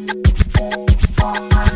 Oh.